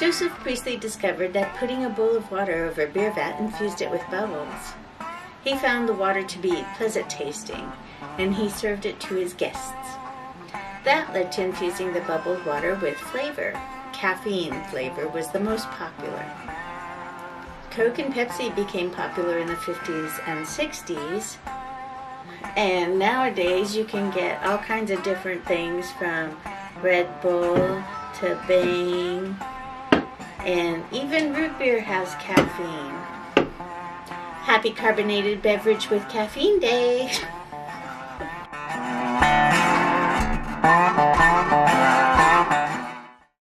Joseph Priestley discovered that putting a bowl of water over a beer vat infused it with bubbles. He found the water to be pleasant tasting, and he served it to his guests. That led to infusing the bubbled water with flavor. Caffeine flavor was the most popular. Coke and Pepsi became popular in the 50s and 60s. And nowadays you can get all kinds of different things from Red Bull to Bang. And even root beer has caffeine. Happy carbonated beverage with caffeine day.